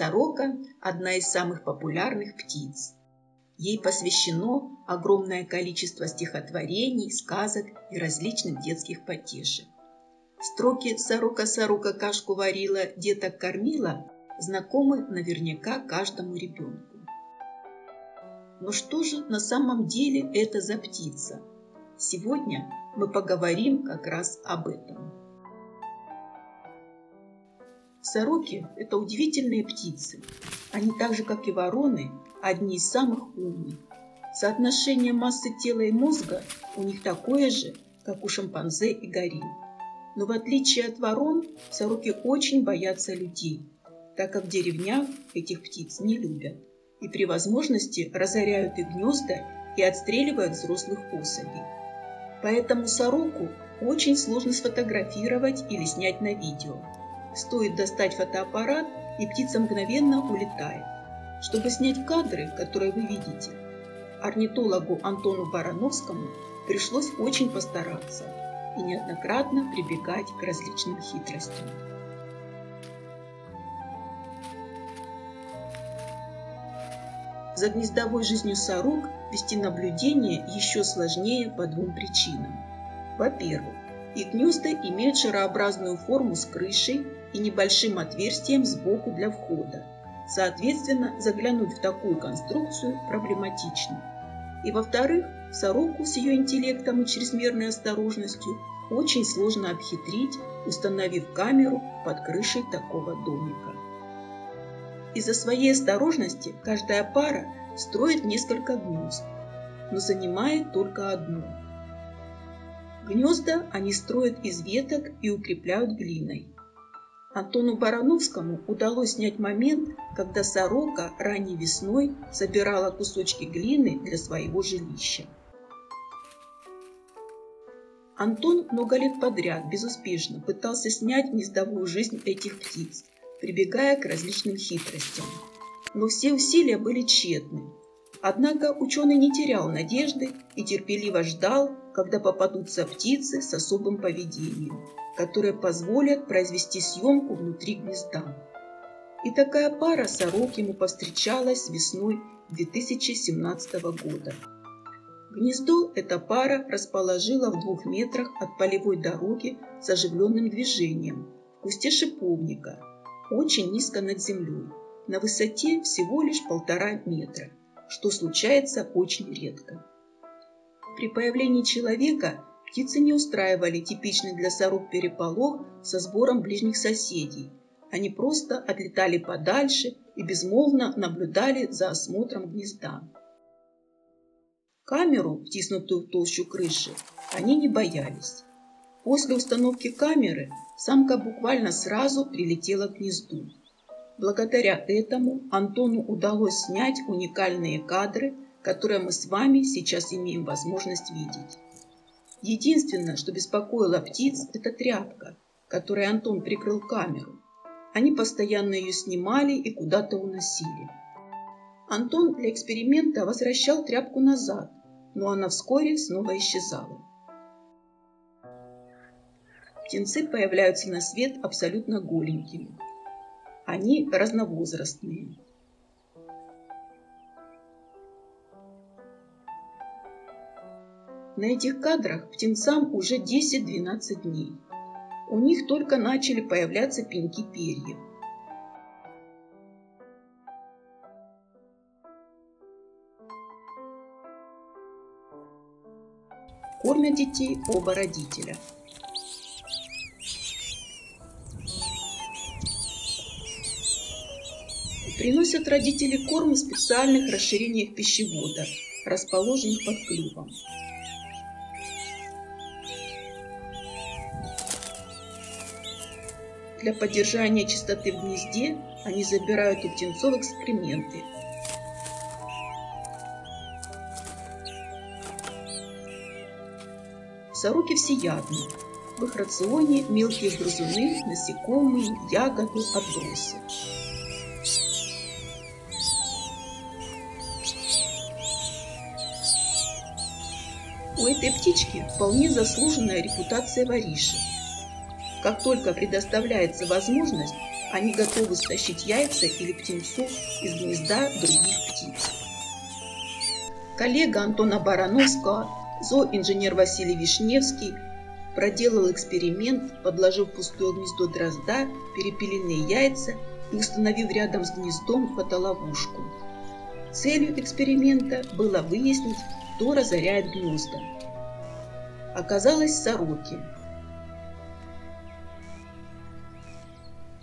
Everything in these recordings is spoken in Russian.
Сорока – одна из самых популярных птиц. Ей посвящено огромное количество стихотворений, сказок и различных детских потешек. Строки «Сорока-сорока кашку варила, деток кормила» знакомы наверняка каждому ребенку. Но что же на самом деле это за птица? Сегодня мы поговорим как раз об этом. Сороки – это удивительные птицы. Они так же, как и вороны, одни из самых умных. Соотношение массы тела и мозга у них такое же, как у шимпанзе и горилл. Но в отличие от ворон, сороки очень боятся людей, так как в деревнях этих птиц не любят и при возможности разоряют их гнезда и отстреливают взрослых особей. Поэтому сороку очень сложно сфотографировать или снять на видео. Стоит достать фотоаппарат, и птица мгновенно улетает. Чтобы снять кадры, которые вы видите, орнитологу Антону Барановскому пришлось очень постараться и неоднократно прибегать к различным хитростям. За гнездовой жизнью сорок вести наблюдение еще сложнее по двум причинам. Во-первых, их гнезда имеют шарообразную форму с крышей и небольшим отверстием сбоку для входа. Соответственно, заглянуть в такую конструкцию проблематично. И во-вторых, сороку с ее интеллектом и чрезмерной осторожностью очень сложно обхитрить, установив камеру под крышей такого домика. Из-за своей осторожности каждая пара строит несколько гнезд, но занимает только одно. Гнезда они строят из веток и укрепляют глиной. Антону Барановскому удалось снять момент, когда сорока ранней весной собирала кусочки глины для своего жилища. Антон много лет подряд безуспешно пытался снять гнездовую жизнь этих птиц, прибегая к различным хитростям. Но все усилия были тщетны. Однако ученый не терял надежды и терпеливо ждал, когда попадутся птицы с особым поведением, которые позволят произвести съемку внутри гнезда. И такая пара сорок ему повстречалась весной 2017 года. Гнездо эта пара расположила в двух метрах от полевой дороги с оживленным движением в кусте шиповника – очень низко над землей, на высоте всего лишь полтора метра, что случается очень редко. При появлении человека птицы не устраивали типичный для сорок переполох со сбором ближних соседей. Они просто отлетали подальше и безмолвно наблюдали за осмотром гнезда. Камеру, втиснутую в толщу крыши, они не боялись. После установки камеры самка буквально сразу прилетела к гнезду. Благодаря этому Антону удалось снять уникальные кадры, которые мы с вами сейчас имеем возможность видеть. Единственное, что беспокоило птиц, это тряпка, которой Антон прикрыл камеру. Они постоянно ее снимали и куда-то уносили. Антон для эксперимента возвращал тряпку назад, но она вскоре снова исчезала. Птенцы появляются на свет абсолютно голенькими. Они разновозрастные. На этих кадрах птенцам уже 10-12 дней. У них только начали появляться пеньки перьев. Кормят детей оба родителя – Приносят родители корм в специальных расширениях пищевода, расположенных под клювом. Для поддержания чистоты в гнезде они забирают у птенцов экскременты. Сороки всеядны. В их рационе мелкие грызуны, насекомые, ягоды, отбросы. У этой птички вполне заслуженная репутация вориши. Как только предоставляется возможность, они готовы стащить яйца или птенцов из гнезда других птиц. Коллега Антона Барановского, зооинженер Василий Вишневский, проделал эксперимент, подложив в пустое гнездо дрозда перепеленные яйца и установив рядом с гнездом фотоловушку. Целью эксперимента было выяснить, кто разоряет гнезда. Оказалось сороки.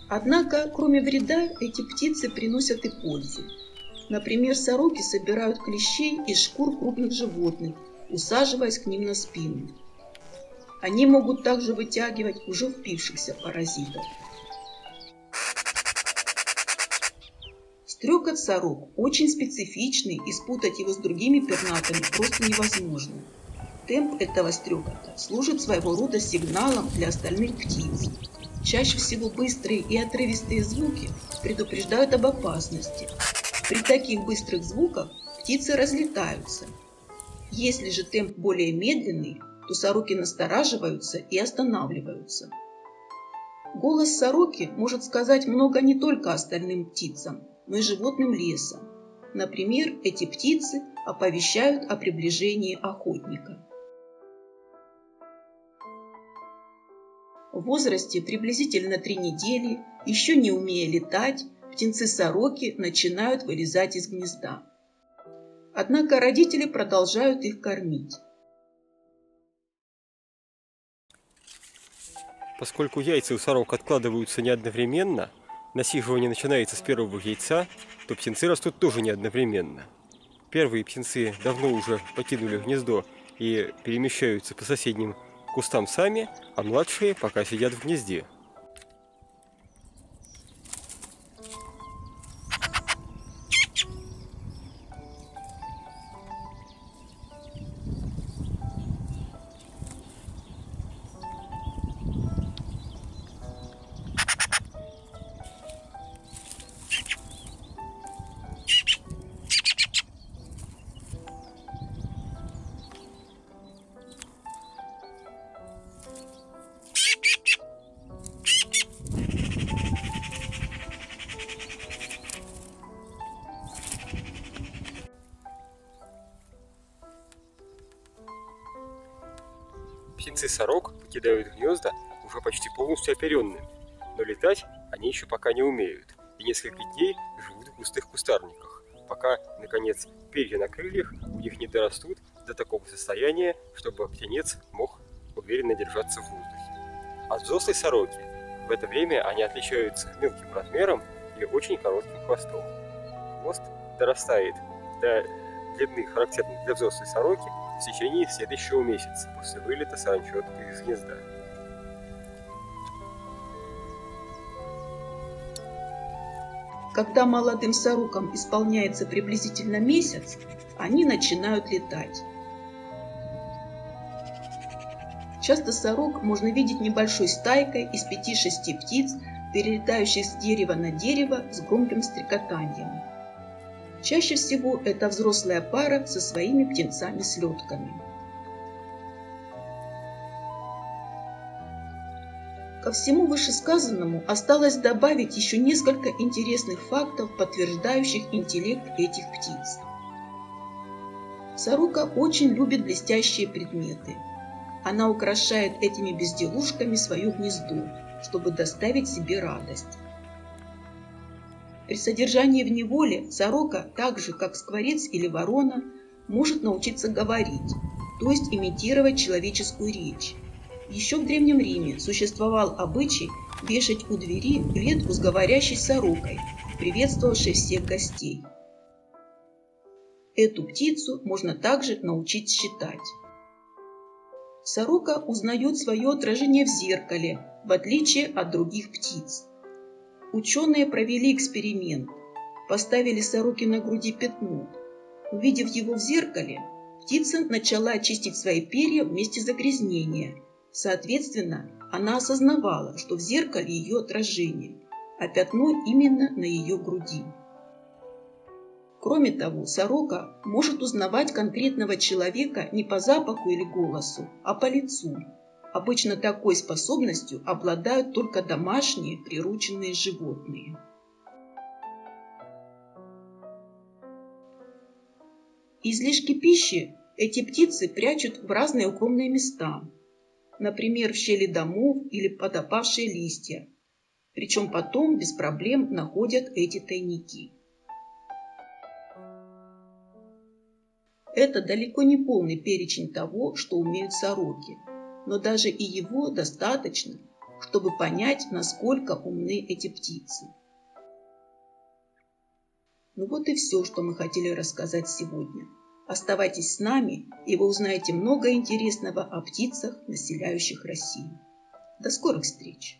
Однако, кроме вреда, эти птицы приносят и пользу. Например, сороки собирают клещей из шкур крупных животных, усаживаясь к ним на спину. Они могут также вытягивать уже впившихся паразитов. Стрекот сорок очень специфичный, и спутать его с другими пернатыми просто невозможно. Темп этого стрекота служит своего рода сигналом для остальных птиц. Чаще всего быстрые и отрывистые звуки предупреждают об опасности. При таких быстрых звуках птицы разлетаются. Если же темп более медленный, то сороки настораживаются и останавливаются. Голос сороки может сказать много не только остальным птицам, но и животным леса. Например, эти птицы оповещают о приближении охотника. В возрасте приблизительно три недели, еще не умея летать, птенцы-сороки начинают вылезать из гнезда. Однако родители продолжают их кормить. Поскольку яйца у сорок откладываются не одновременно, насиживание начинается с первого яйца, то птенцы растут тоже не одновременно. Первые птенцы давно уже покинули гнездо и перемещаются по соседним кустам сами, а младшие пока сидят в гнезде. Птенцы-сорок покидают гнезда уже почти полностью оперенными, но летать они еще пока не умеют и несколько дней живут в густых кустарниках, пока, наконец, перья на крыльях у них не дорастут до такого состояния, чтобы птенец мог уверенно держаться в воздухе. От взрослой сороки в это время они отличаются мелким размером и очень коротким хвостом. Хвост дорастает до длины, характерной для взрослой сороки, в течение следующего месяца после вылета саранчетка из гнезда. Когда молодым сорокам исполняется приблизительно месяц, они начинают летать. Часто сорок можно видеть небольшой стайкой из 5-6 птиц, перелетающих с дерева на дерево с громким стрекотанием. Чаще всего это взрослая пара со своими птенцами-слетками. Ко всему вышесказанному осталось добавить еще несколько интересных фактов, подтверждающих интеллект этих птиц. Сорока очень любит блестящие предметы. Она украшает этими безделушками свое гнездо, чтобы доставить себе радость. При содержании в неволе сорока, так же как скворец или ворона, может научиться говорить, то есть имитировать человеческую речь. Еще в Древнем Риме существовал обычай вешать у двери клетку с говорящей сорокой, приветствовавшей всех гостей. Эту птицу можно также научить считать. Сорока узнает свое отражение в зеркале, в отличие от других птиц. Ученые провели эксперимент. Поставили сороке на груди пятно. Увидев его в зеркале, птица начала очистить свои перья вместе загрязнения. Соответственно, она осознавала, что в зеркале ее отражение, а пятно именно на ее груди. Кроме того, сорока может узнавать конкретного человека не по запаху или голосу, а по лицу, Обычно такой способностью обладают только домашние прирученные животные. Излишки пищи эти птицы прячут в разные укромные места, например, в щели домов или под опавшие листья, причем потом без проблем находят эти тайники. Это далеко не полный перечень того, что умеют сороки, но даже и его достаточно, чтобы понять, насколько умны эти птицы. Ну вот и все, что мы хотели рассказать сегодня. Оставайтесь с нами, и вы узнаете много интересного о птицах, населяющих Россию. До скорых встреч!